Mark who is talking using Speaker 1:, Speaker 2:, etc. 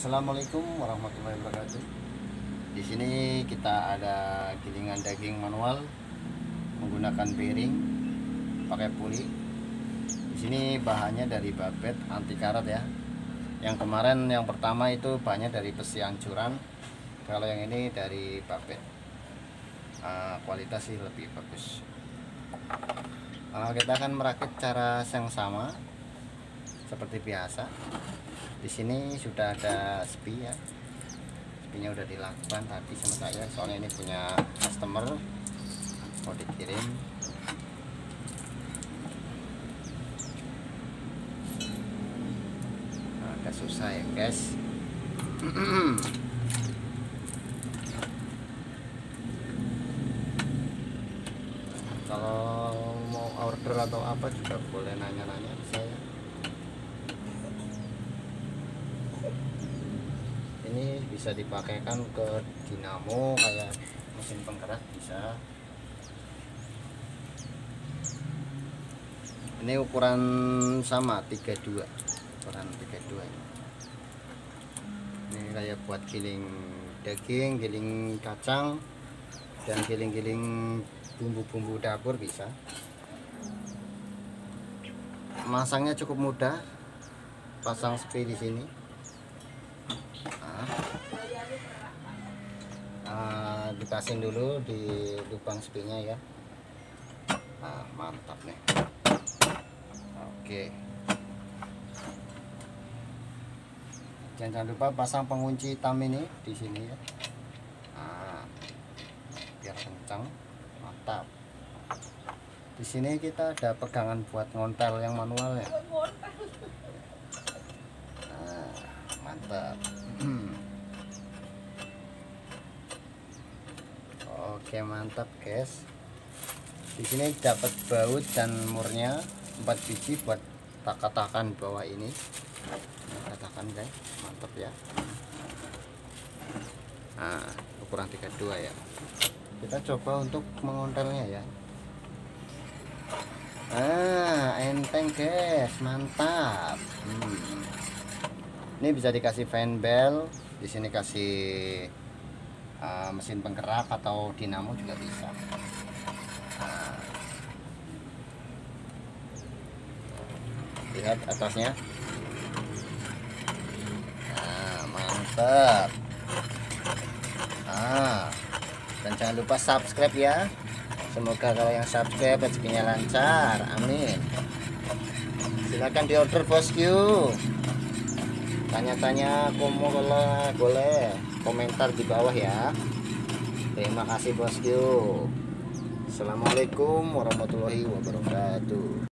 Speaker 1: Assalamualaikum warahmatullahi wabarakatuh. Di sini kita ada gilingan daging manual menggunakan piring pakai puli. Di sini bahannya dari babet anti karat ya. Yang kemarin yang pertama itu bahannya dari besi ancuran. Kalau yang ini dari babet. Uh, kualitas sih lebih bagus. Uh, kita akan merakit cara yang sama seperti biasa di sini sudah ada spi ya. Spinya udah dilakukan tadi sama saya. Soalnya ini punya customer. Mau dikirim. Agak susah ya guys. Kalau mau order atau apa juga boleh nanya-nanya saya ini bisa dipakaikan ke dinamo kayak mesin penggerak bisa. Ini ukuran sama 32 ukuran 32 ini. Ini kayak buat giling daging giling kacang dan giling-giling bumbu-bumbu dapur bisa. Masangnya cukup mudah. Pasang sepi di sini uh, dipasang dulu di lubang spinya ya. Nah, mantap nih. Oke. Jangan lupa pasang pengunci hitam ini di sini ya. Nah, biar kencang mantap. Di sini kita ada pegangan buat ngontel yang manual ya. Nah, mantap Oke mantap guys. Di sini dapat baut dan murnya 4 biji buat tak-takan bawah ini. Katakan guys, mantap ya. Nah, ukuran 32 ya. Kita coba untuk mengontelnya ya. Ah, enteng guys, mantap. Hmm. Ini bisa dikasih fan bell, di sini kasih uh, mesin penggerak atau dinamo juga bisa. Nah, lihat atasnya. Nah mantap. Nah dan jangan lupa subscribe ya. Semoga kalau yang subscribe rezekinya lancar. Amin. Silahkan di order bosku tanya-tanya komo kalau boleh komentar di bawah ya. Terima kasih bosku Assalamualaikum warahmatullahi wabarakatuh